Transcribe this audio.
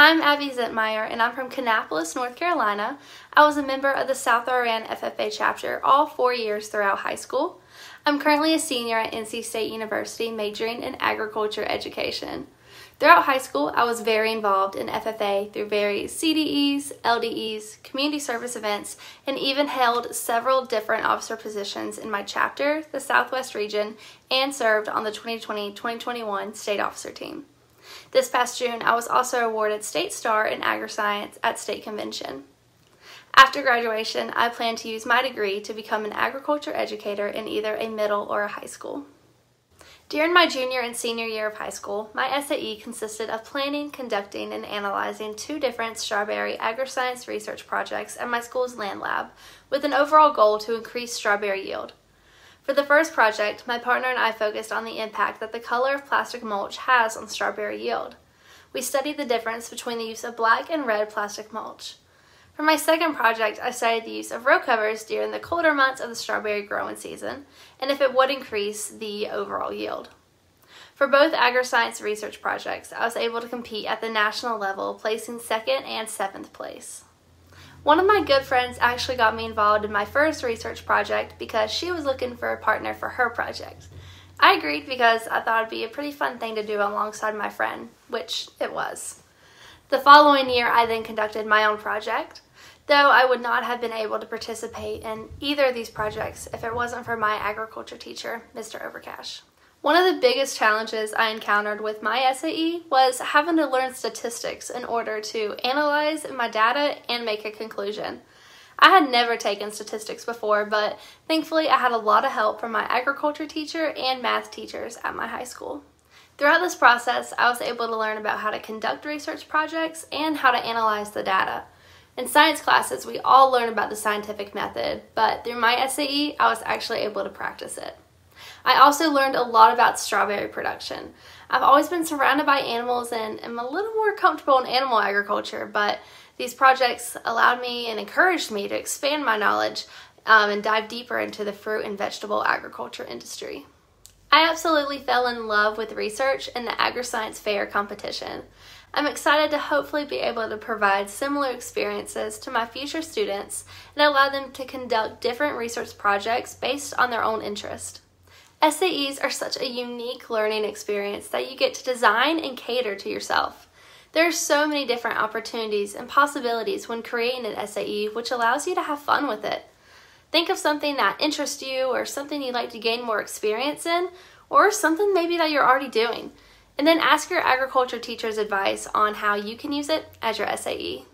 I'm Abbey Zentmeyer, and I'm from Kannapolis, North Carolina. I was a member of the South Rowan FFA chapter all four years throughout high school. I'm currently a senior at NC State University, majoring in agriculture education. Throughout high school, I was very involved in FFA through various CDEs, LDEs, community service events, and even held several different officer positions in my chapter, the Southwest region, and served on the 2020-2021 state officer team. This past June, I was also awarded State Star in Agri-Science at State Convention. After graduation, I plan to use my degree to become an agriculture educator in either a middle or a high school. During my junior and senior year of high school, my SAE consisted of planning, conducting, and analyzing two different strawberry agri-science research projects at my school's land lab, with an overall goal to increase strawberry yield. For the first project, my partner and I focused on the impact that the color of plastic mulch has on strawberry yield. We studied the difference between the use of black and red plastic mulch. For my second project, I studied the use of row covers during the colder months of the strawberry growing season and if it would increase the overall yield. For both agri-science research projects, I was able to compete at the national level, placing second and seventh place. One of my good friends actually got me involved in my first research project because she was looking for a partner for her project. I agreed because I thought it'd be a pretty fun thing to do alongside my friend, which it was. The following year, I then conducted my own project, though I would not have been able to participate in either of these projects if it wasn't for my agriculture teacher, Mr. Overcash. One of the biggest challenges I encountered with my SAE was having to learn statistics in order to analyze my data and make a conclusion. I had never taken statistics before, but thankfully I had a lot of help from my agriculture teacher and math teachers at my high school. Throughout this process, I was able to learn about how to conduct research projects and how to analyze the data. In science classes, we all learn about the scientific method, but through my SAE, I was actually able to practice it. I also learned a lot about strawberry production. I've always been surrounded by animals and am a little more comfortable in animal agriculture, but these projects allowed me and encouraged me to expand my knowledge um, and dive deeper into the fruit and vegetable agriculture industry. I absolutely fell in love with research and the Agri-Science Fair competition. I'm excited to hopefully be able to provide similar experiences to my future students and allow them to conduct different research projects based on their own interest. SAEs are such a unique learning experience that you get to design and cater to yourself. There are so many different opportunities and possibilities when creating an SAE which allows you to have fun with it. Think of something that interests you or something you'd like to gain more experience in or something maybe that you're already doing. And then ask your agriculture teacher's advice on how you can use it as your SAE.